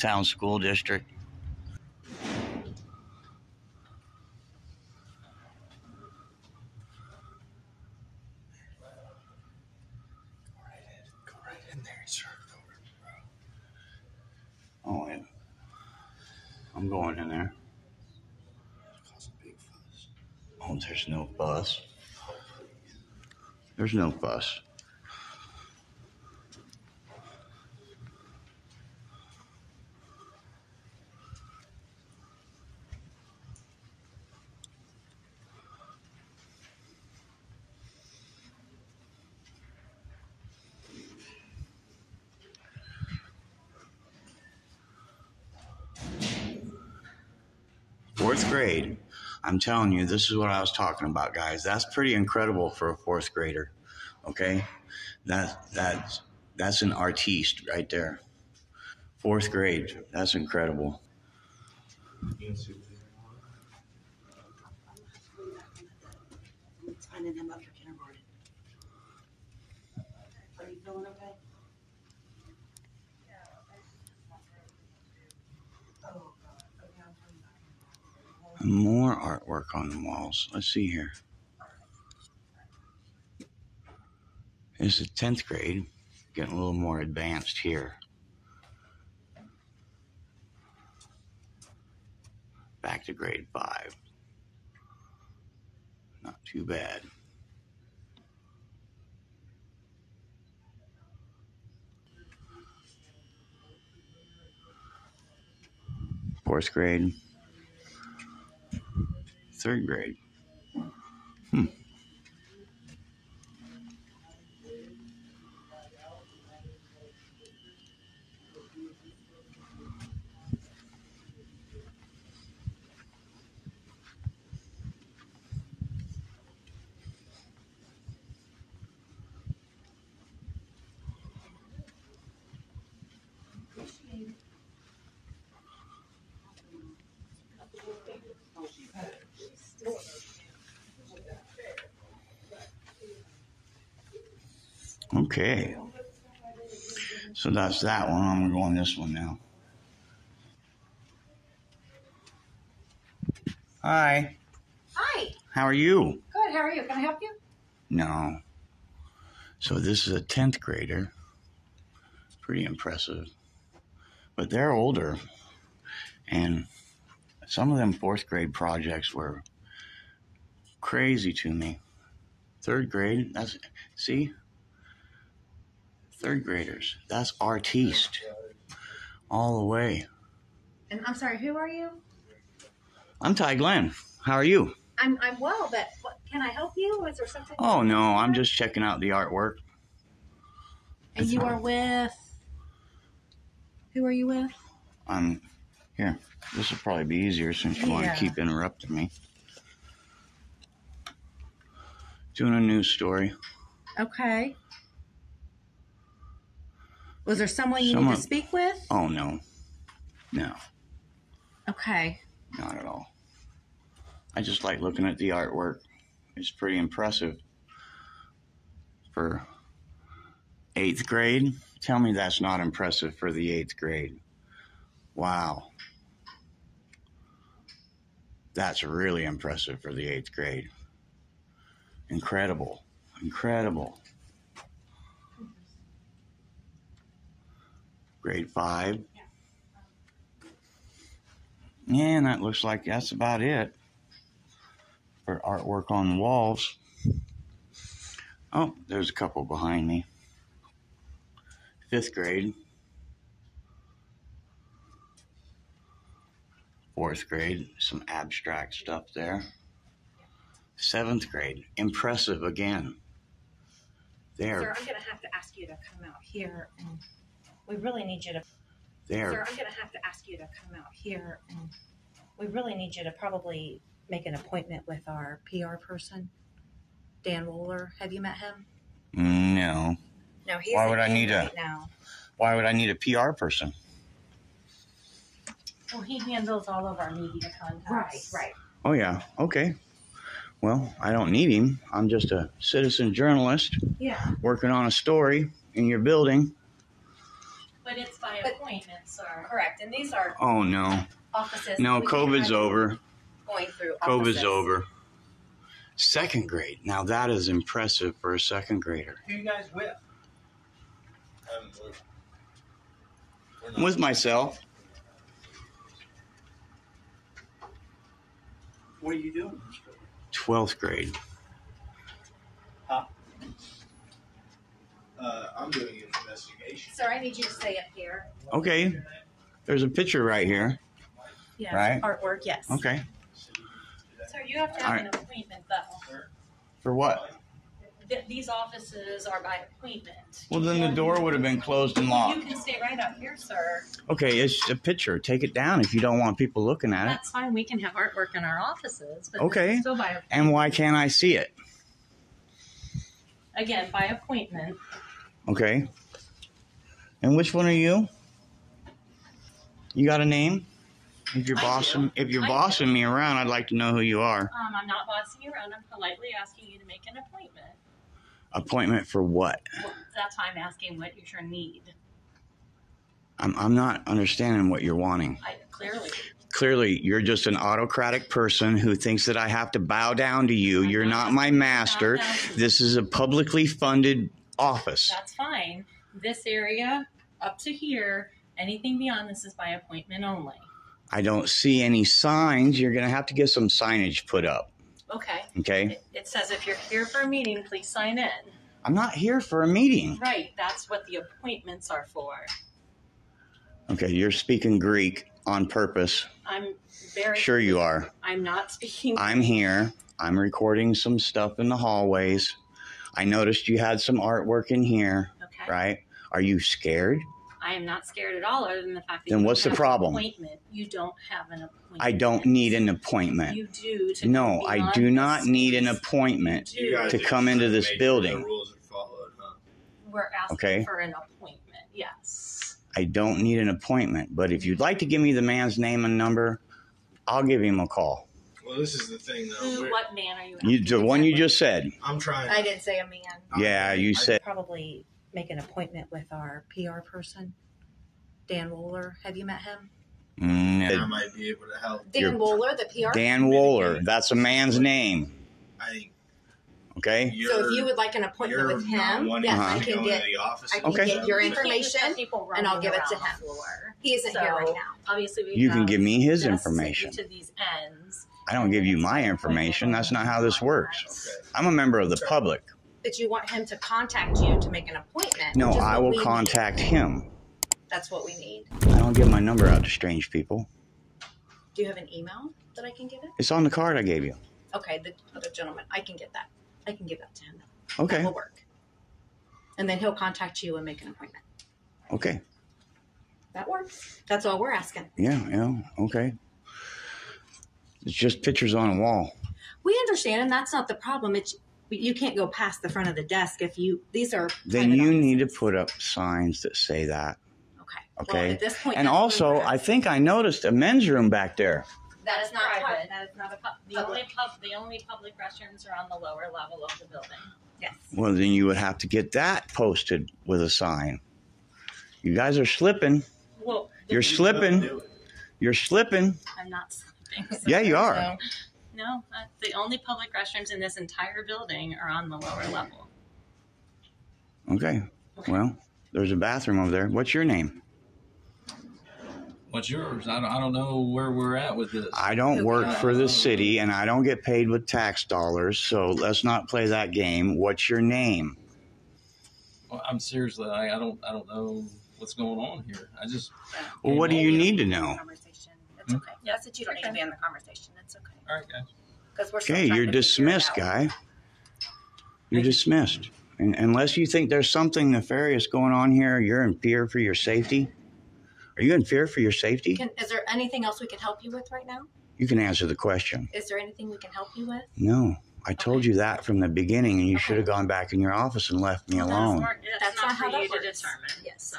Hometown School District. Oh. I'm going in there. Oh, there's no bus. There's no bus. Fourth grade. I'm telling you, this is what I was talking about, guys. That's pretty incredible for a fourth grader. Okay, that that's that's an artiste right there. Fourth grade. That's incredible. Signing him up for kindergarten. Are you feeling okay? Oh, God. Okay, I'll turn back. More artwork on the walls. Let's see here. It's the tenth grade, getting a little more advanced here. Back to grade five. Not too bad. Fourth grade. Third grade. Okay. So that's that one. I'm gonna go on this one now. Hi. Hi. How are you? Good. How are you? Can I help you? No. So this is a tenth grader. Pretty impressive. But they're older. And some of them fourth grade projects were crazy to me. Third grade, that's see? Third graders. That's artiste. All the way. And I'm sorry. Who are you? I'm Ty Glenn. How are you? I'm I'm well, but what, can I help you? Is there something? Oh no, I'm just checking out the artwork. And you are with. Who are you with? I'm here. This will probably be easier since you want to keep interrupting me. Doing a news story. Okay. Was there someone you Someone- need to speak with? Oh no, no, Okay. not at all. I just like looking at the artwork. It's pretty impressive for eighth grade. Tell me that's not impressive for the eighth grade. Wow. That's really impressive for the eighth grade. Incredible. Incredible. Grade five. Yeah, and that looks like that's about it for artwork on the walls. Oh, there's a couple behind me. Fifth grade. Fourth grade, some abstract stuff there. Seventh grade, impressive again. There, Sir, I'm going to have to ask you to come out here, and we really need you to. Sir. I'm going to have to ask you to come out here, and we really need you to probably make an appointment with our PR person, Dan Wooler. Have you met him? No. No, he's. Why would I Maine need a- right now? Why would I need a PR person? Well, he handles all of our media contacts. Right, right. Oh, yeah. Okay. Well, I don't need him. I'm just a citizen journalist Yeah. working on a story in your building. But it's by But- appointment, sir. Correct, and these are Oh no, offices. no, We can't COVID's have over. Going through COVID's offices. over. Second grade. Now that is impressive for a second grader. Who you guys with? Um, we're, we're I'm not. with myself. What are you doing? 12th grade. Uh, I'm doing an investigation. Sir, I need you to stay up here. Okay. There's a picture right here. Yes, Right. artwork, yes. Okay. Sir, you have to have an appointment though. For what? Th- These offices are by appointment. Well, then the door would have been closed and locked. You locked. can stay right up here, sir. Okay, it's a picture. Take it down if you don't want people looking at it. That's fine, we can have artwork in our offices, but Okay. still by, appointment. And why can't I see it? again, by appointment. Okay. And which one are you? You got a name? If you're I bossing, do. if you're I do. bossing me around, I'd like to know who you are. Um, I'm not bossing you around, I'm politely asking you to make an appointment. Appointment for what? Well, That's why I'm asking what is your need. I'm, I'm not understanding what you're wanting. I, clearly, Clearly, you're just an autocratic person who thinks that I have to bow down to you. I'm You're not not my asking you to bow master. down to me. This is a publicly funded office. that's fine. This area, up to here, anything beyond this is by appointment only. I don't see any signs. You're going to have to get some signage put up. Okay. Okay. It, it says if you're here for a meeting, please sign in. I'm not here for a meeting. Right, that's what the appointments are for. Okay. You're speaking Greek on purpose. I'm very Sure, you are. I'm not speaking. I'm here. I'm recording some stuff in the hallways. I noticed you had some artwork in here, okay. right? Are you scared? I am not scared at all, other than the fact that Then you what's the have an problem? Appointment. You don't have an appointment. I don't need an appointment. You do. To No, I do not this need an appointment. You do. to come into this building. The rules are followed, huh? We're asking Okay. for an appointment. Yes. I don't need an appointment. But if you'd like to give me the man's name and number, I'll give him a call. Well, this is the thing, though. Who? We're- What man are you? You, the one you just said. I'm trying. I didn't say a man. Yeah, you said. Probably make an appointment with our PR person, Dan Wohler. Have you met him? Mm, I might be able to help. You're- Dan Wohler, the PR. Dan Wohler. That's a man's name. I think Okay. you're. so if you would like an appointment you're with not him, wanting yes, Uh-huh. I to can go get. the office. I can Okay. get your We can't just information. and I'll give it to him. He isn't here right So, now. Obviously, we You can give me his information. To these ends. I don't give you my information. That's not how this works. I'm a member of the public. But you want him to contact you to make an appointment. No, I will we need. contact him. That's what we need. I don't give my number out to strange people. Do you have an email that I can give it? It's on the card I gave you. Okay, the other gentleman, I can get that. I can give that to him. Okay. That will work. And then he'll contact you and make an appointment. Okay. That works. That's all we're asking. Yeah, yeah. Okay. It's just pictures on a wall. We understand, and that's not the problem. It's you can't go past the front of the desk if you. These are. Then private you need to put up signs that say that. Okay. Okay. Well, at this point, And also. I think I noticed a men's room back there. that is not private. private. That is not a pub- The only public. pub, the only public restrooms are on the lower level of the building. Yes. Well, then you would have to get that posted with a sign. You guys are slipping. Well, You're slipping. You're slipping. I'm not slipping. sir. Yeah, you are. No, no uh, the only public restrooms in this entire building are on the lower level. Okay. Well, there's a bathroom over there. What's your name? What's yours? I don't, I don't know where we're at with this. I don't Who work we are. for the city and I don't get paid with tax dollars, so let's not play that game. What's your name? Well, I'm seriously, I, I don't, I don't know what's going on here. I just, Well, what do you need to know? Conversation. It's Hmm? okay. Yes, that you don't need to be in the conversation. It's okay. all right, guys. Because we're. Okay, you're to figure it dismissed, guy. You're dismissed. And unless you think there's something nefarious going on here, you're in fear for your safety. Are you in fear for your safety? Can, is there anything else we can help you with right now? You can answer the question. Is there anything we can help you with? No, I told you that from the beginning, and you should have gone back in your office and left me Well, alone. That's, that's, That's not, not how for that you to determine. Yes. So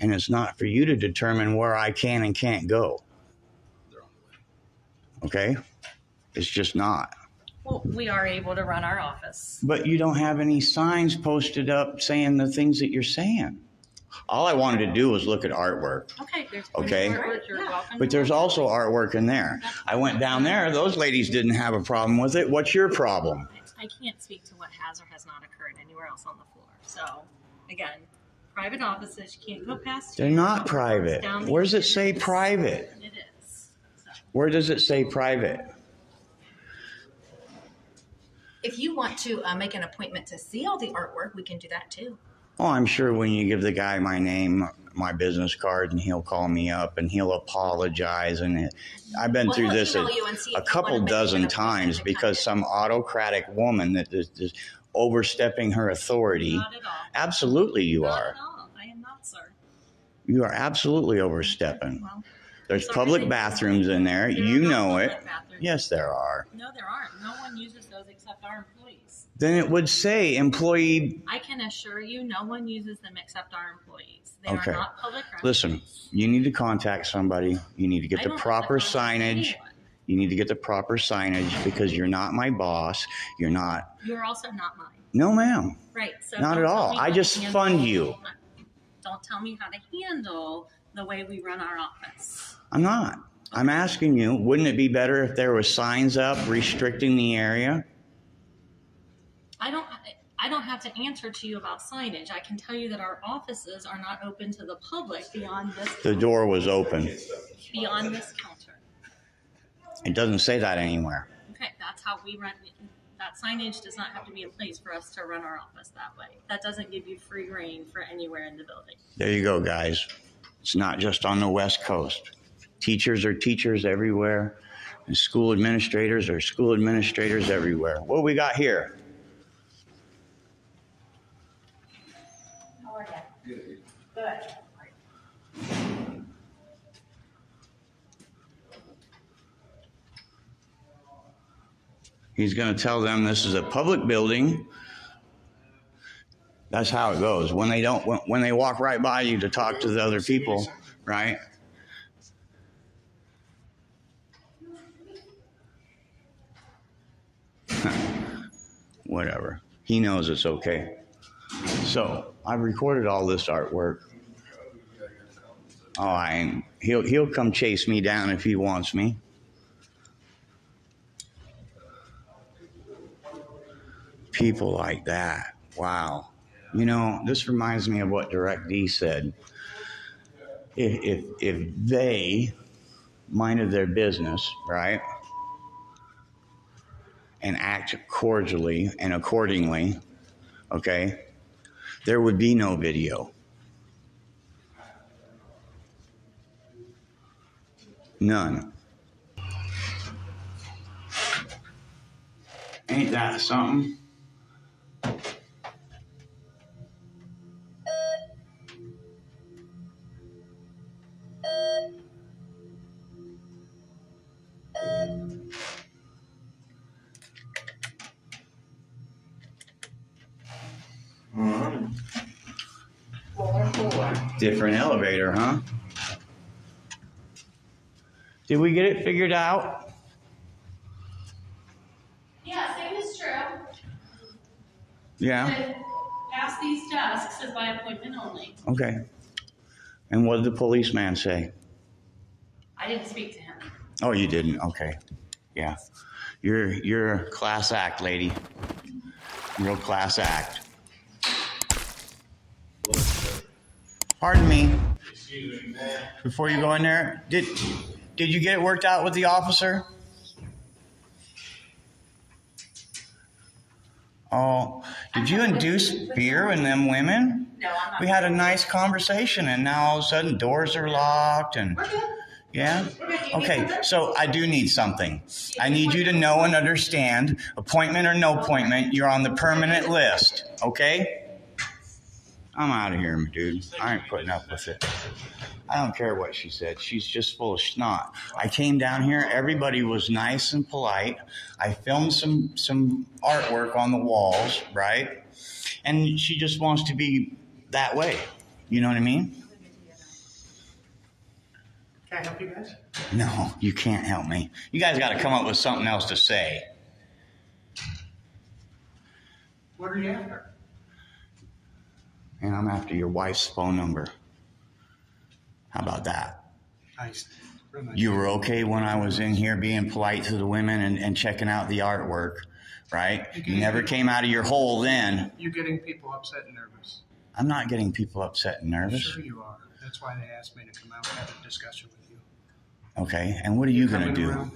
And it's not for you to determine where I can and can't go. They're on the way. Okay? It's just not. well, we are able to run our office. But you don't have any signs posted up saying the things that you're saying. All I wanted to do was look at artwork. Okay, there's Okay. artwork, You're Yeah. welcome. But there's also artwork in there. I went down there. Those ladies didn't have a problem with it. What's your problem? I can't speak to what has or has not occurred anywhere else on the floor. So, again, private offices, you can't go past. They're here. not private. Where does it say private? It is. So, Where does it say private? If you want to uh, make an appointment to see all the artwork, we can do that too. Oh, I'm sure when you give the guy my name, my business card, and he'll call me up and he'll apologize. And it, I've been Well, through this a, email you and see if a couple dozen times because some autocratic woman that is, is overstepping her authority. not at all. Absolutely, you not are. At all. I am not, sir. You are absolutely overstepping. Well, There's sorry. public bathrooms in there. there You know it. bathrooms. Yes, there are. No, there aren't. No one uses those except our employees. Then it would say employee. I can assure you, no one uses them except our employees. They Okay. are not public records. Listen, you need to contact somebody. You need to get I the don't have to proper signage. anyone. You need to get the proper signage because you're not my boss. You're not. You're also not mine. No, ma'am. Right. So Not at all. I just fund you. Don't tell me how to handle the way we run our office. I'm not. I'm asking you, wouldn't it be better if there were signs up restricting the area? I don't. I don't have to answer to you about signage. I can tell you that our offices are not open to the public beyond this The door was open. beyond this counter. It doesn't say that anywhere. Okay, that's how we run. That signage does not have to be in place for us to run our office that way. That doesn't give you free reign for anywhere in the building. There you go, guys. It's not just on the West Coast. Teachers are teachers everywhere, and school administrators are school administrators everywhere. What we got here? How are you? Good. He's going to tell them this is a public building. That's how it goes. When they don't, when, when they walk right by you to talk to the other people, right? Whatever. He knows it's okay. So I've recorded all this artwork. Oh, I he'll he'll come chase me down if he wants me. people like that. Wow. You know, this reminds me of what Direct D said. If, if, if they minded their business, right, and act cordially and accordingly, okay, there would be no video. None. Ain't that something? Different elevator, huh? Did we get it figured out? Yeah, same is true. Yeah. Past these desks is by appointment only. Okay. And what did the policeman say? I didn't speak to him. Oh, you didn't. Okay. Yeah. You're you're a class act, lady. Real class act. Pardon me. Before you go in there, did did you get it worked out with the officer? Oh, did you induce fear in them women? No, I'm not. We had a nice conversation, and now all of a sudden doors are locked, and yeah. We're good. Do you need Okay, so I do need something. I need you to know and understand, appointment or no appointment, you're on the permanent list, okay? I'm out of here, dude. I ain't putting up with it. I don't care what she said. She's just full of snot. I came down here, everybody was nice and polite. I filmed some some artwork on the walls, right? And she just wants to be that way. You know what I mean? Can I help you guys? No, you can't help me. You guys got to come up with something else to say. What are you after? And I'm after your wife's phone number. How about that? Nice. You were okay when I was in here being polite to the women and, and checking out the artwork, right? You never came out of your hole then. You're getting people upset and nervous. I'm not getting people upset and nervous. Sure you are. That's why they asked me to come out and have a discussion with you. Okay, and what are you gonna do? around.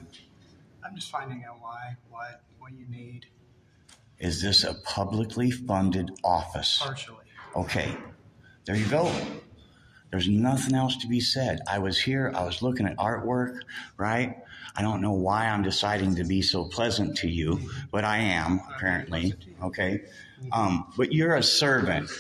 I'm just finding out why, what, what you need, Is this a publicly funded office? partially. Okay, there you go. There's nothing else to be said. I was here, I was looking at artwork, right? I don't know why I'm deciding to be so pleasant to you, but I am, apparently, okay? Um, but you're a servant.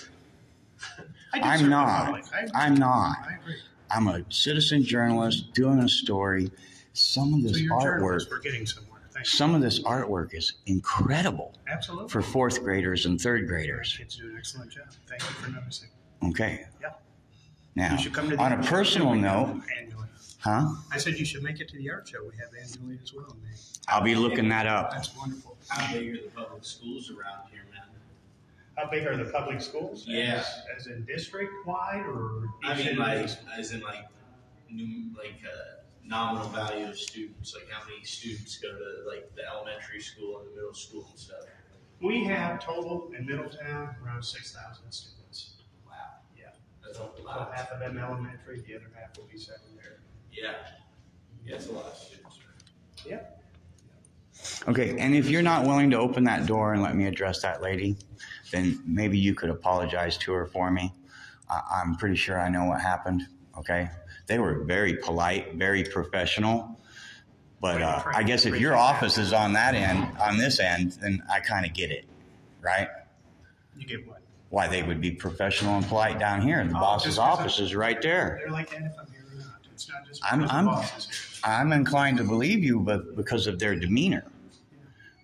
I do serve I'm not. I'm not. I agree. I'm a citizen journalist doing a story. Some of this you're artwork. We're getting somewhere. Thank some of this artwork is incredible Absolutely. for fourth graders and third graders. Kids do an excellent job. Thank you for noticing. Okay. Yeah. Now, You should come to the on a personal note, Annually. huh? I said you should make it to the art show we have annually as well, man. I'll be looking that up. That's wonderful. How big are the public schools around here, man? How big are the public schools? Yeah. As, as in district wide or? I each mean, like, as in like, num- like, uh, nominal value of students, like how many students go to like the elementary school and the middle school and stuff. We have total in Middletown around six thousand students. Wow. Yeah. That's a So lot. half of them elementary, the other half will be secondary. Yeah. Yeah, it's a lot of students. Okay, and if you're not willing to open that door and let me address that lady, then maybe you could apologize to her for me. I, I'm pretty sure I know what happened. Okay, they were very polite, very professional. But uh, I guess if your office is on that end, on this end, then I kind of get it, right? You get what? Why they would be professional and polite down here. and The Oh, boss's office is right there. They're like that if I'm here or not. It's not just I'm- I'm- boss is here. I'm inclined to believe you, but because of their demeanor.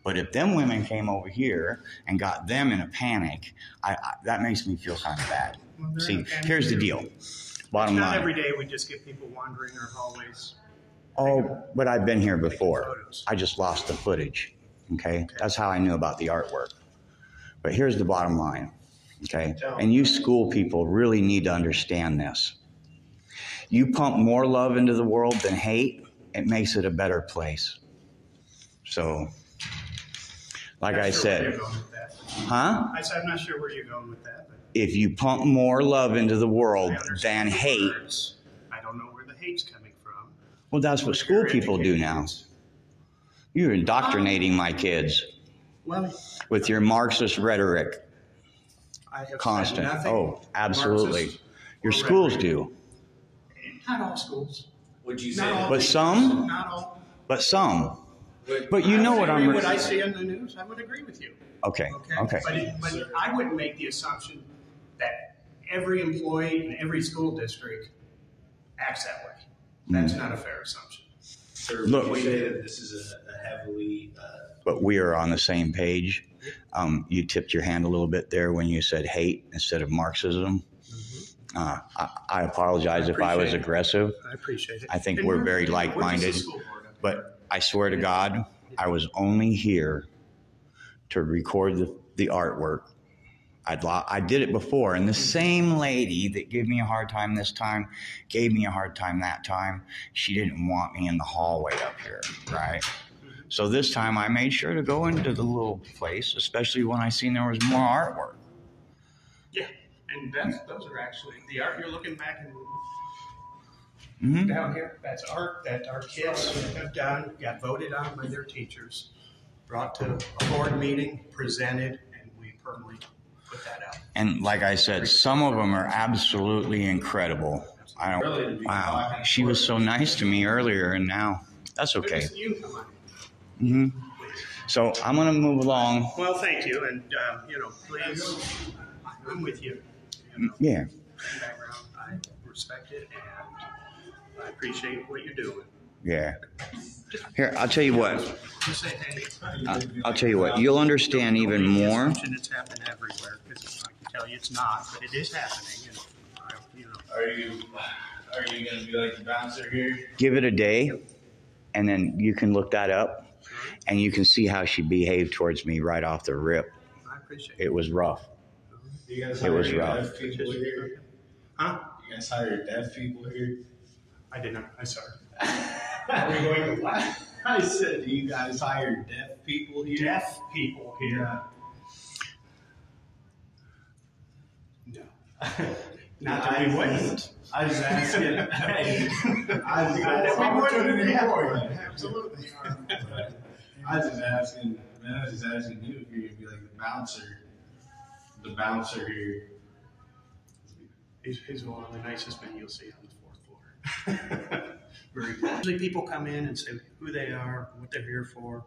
But if them women came over here and got them in a panic, I, I, that makes me feel kind of bad. Well, See, here's the deal. Bottom Not every line. day we just get people wandering our hallways. Oh, but I've been here before. photos. I just lost the footage. Okay, that's how I knew about the artwork. But here's the bottom line. Okay, and you school people really need to understand this. You pump more love into the world than hate, it makes it a better place. So, like Not I sure where said, you're going with that. huh? I said, I'm not sure where you're going with that, but. If you pump more love into the world than hate, words. I don't know where the hate's coming from. well, that's what school people do now. You're indoctrinating my kids Well, with your Marxist rhetoric. I have Constant. nothing Oh, absolutely. Marxist Your schools rhetoric. do, Not all schools. Would you say? But some? Not all. but some. Would, But you I know what I'm. What I see on the news, I would agree with you. Okay. Okay. Okay. But, it, but I wouldn't make the assumption that every employee in every school district acts that way. That's Mm. not a fair assumption. Sir, Look, we- say that this is a, a heavily, uh, But we are on the same page. Um, you tipped your hand a little bit there when you said hate instead of Marxism. Uh, I, I apologize I if I was appreciate it. aggressive. I appreciate it. I think And we're we're- very we're just a like-minded, school board up But. I swear to God, I was only here to record the, the artwork. I'd lo- I did it before, and the same lady that gave me a hard time this time gave me a hard time that time. She didn't want me in the hallway up here, right? So this time I made sure to go into the little place, especially when I seen there was more artwork. Yeah, and that's, those are actually, the art you're looking back and hmm down here, that's art that our kids have done, got voted on by their teachers, brought to a board meeting, presented, and we permanently put that out. And like I said, some of them are absolutely incredible. I don't. Wow, she was so nice to me earlier, and now that's okay. But You can come on. hmm So I'm gonna move along. Well, thank you, and, uh, you know, please, I'm with you. You know, Yeah, I respect it, and I appreciate what you're doing. yeah. Here, I'll tell you what. Just. I'll, I'll tell you what. You'll understand even Don't make the more. It's happening everywhere, because I can tell you it's not, but it is happening, and, I, you know. are you, are you gonna be like the bouncer here? Give it a day, and then you can look that up, and you can see how she behaved towards me right off the rip. I appreciate it. It was rough. You guys It was hire rough. deaf people here? Huh? You guys hire deaf people here? I did not, I sorry. Are we going to what? I said, do you guys hire deaf people here? Deaf people here. Yeah. No. Not that we wouldn't. I was asking. hey, I was Not that we asking. wouldn't. Yeah. Absolutely. I was just asking, man, I was just asking you if you're gonna be like the bouncer, the bouncer here. He's, he's one of the nicest men you'll see on the fourth floor. Very. Usually people come in and say who they are, what they're here for,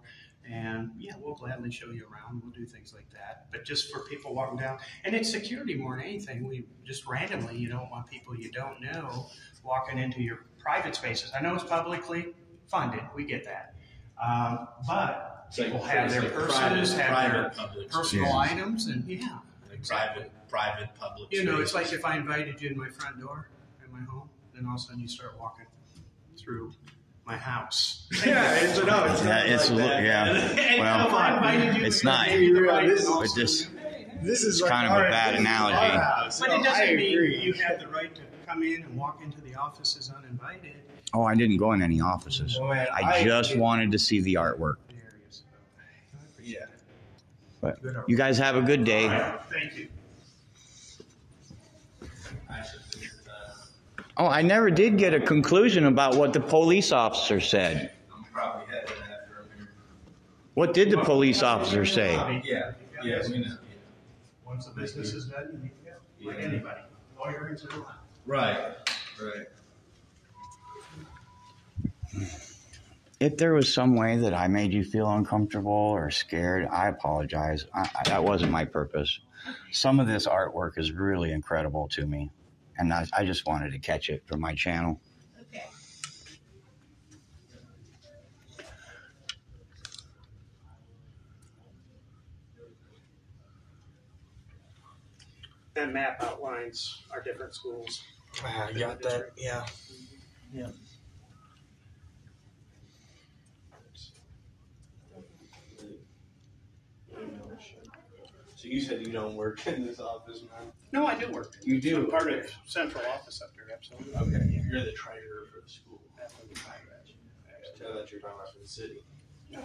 and yeah, we'll gladly show you around. We'll do things like that. But just for people walking down, and it's security more than anything. We just randomly, you don't want people you don't know walking into your private spaces. I know it's publicly funded. We get that. Um, but It's like- people have their like purses, private- have their private public personal Yeah. items, and yeah. Like private, private public. You know, it's like if I invited you in my front door in my home, then all of a sudden you start walking through my house. Yeah, it's, no, it's Yeah, not it's a like little- yeah. And Well, If I it's not. gave me This- but this- This is like kind of a bad analogy. house. But it doesn't mean you have the right to come in and walk into the offices uninvited. Oh, I didn't go in any offices. Well, man, I just wanted to see the artwork. Yeah. But you guys have a good day. Thank you. Oh, I never did get a conclusion about what the police officer said. I'm probably headed after him here. What did the police officer say? Yeah, yeah, we know. Once the business is done, you can like anybody, lawyer and so on. Right, right. If there was some way that I made you feel uncomfortable or scared, I apologize. I, I, that wasn't my purpose. Some of this artwork is really incredible to me, and I, I just wanted to catch it for my channel. Okay. That map outlines our different schools. Ah, I got that, yeah. Mm-hmm. So you said you don't work in this office, man? No, I do work. You do? I'm part of central office up there, absolutely. Okay, you're the treasurer for the school. Absolutely. Tell that you're talking about for the city. Yeah.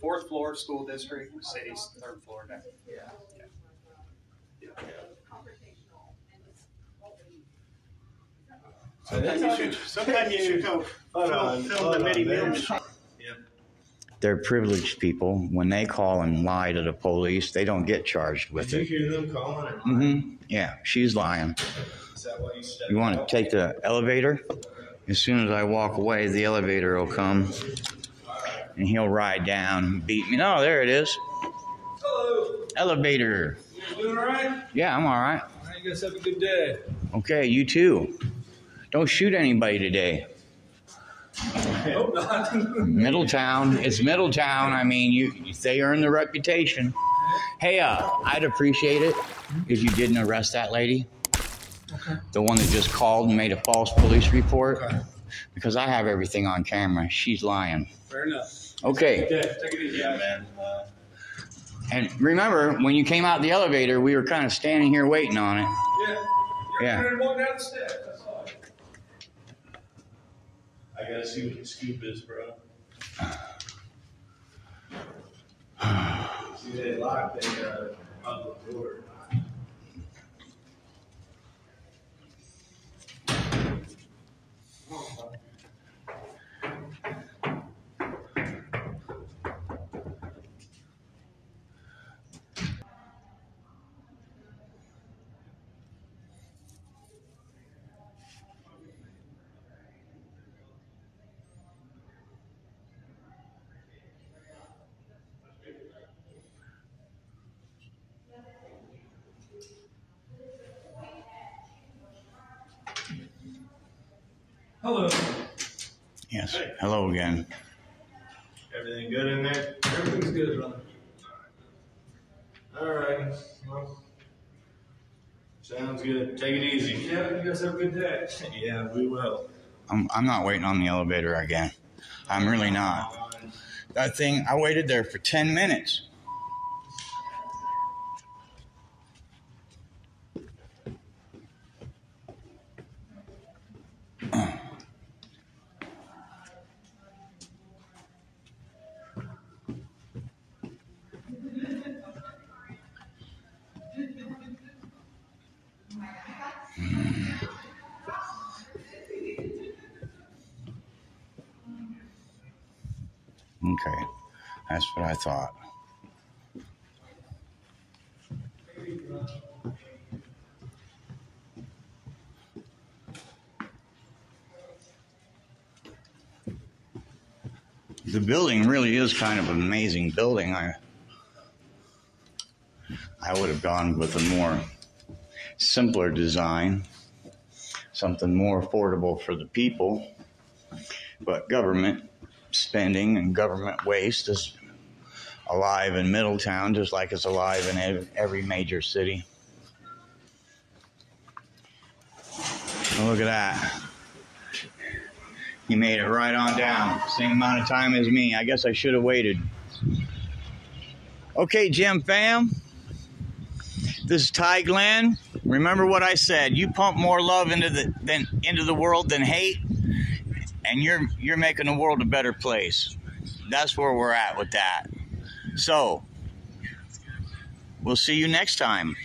Fourth floor, school district, city's third floor down. Yeah. Sometime you should, sometime you should go Hold film, on, film the on, mini man. They're privileged people. When they call and lie to the police, they don't get charged with Did it. you hear them calling it? hmm Yeah, she's lying. Is that why you stepped You want to take the elevator? As soon as I walk away, the elevator will come and he'll ride down and beat me. No, there it is. Hello. Elevator. You doing all right? Yeah, I'm all right. All right, you guys have a good day. Okay, you too. Don't shoot anybody today. Middletown, it's Middletown. I mean, you they earn the reputation. Hey, uh, I'd appreciate it if you didn't arrest that lady, the one that just called and made a false police report, Okay. because I have everything on camera. She's lying. Fair enough. Okay. Take it easy. Yeah, man. Uh, and remember when you came out the elevator, we were kind of standing here waiting on it. Yeah. Yeah. ready to walk down the steps. That's all. I gotta see what the scoop is, bro. see, they locked the uh, public door. Hello. Yes. Hello again. Everything good in there? Everything's good, brother. All right. Well, sounds good. Take it easy. Yeah, you guys have a good day. Yeah, we will. I'm I'm not waiting on the elevator again. I'm really not. That thing, I waited there for ten minutes. Okay, that's what I thought. The building really is kind of an amazing building. I I would have gone with a more simpler design, something more affordable for the people. But government spending and government waste is alive in Middletown, just like it's alive in every major city. Look at that. You made it right on down. Same amount of time as me. I guess I should have waited. Okay, Gem fam. This is Ty Glenn. Remember what I said. You pump more love into the than into the world than hate, and you're you're making the world a better place. That's where we're at with that. So, we'll see you next time.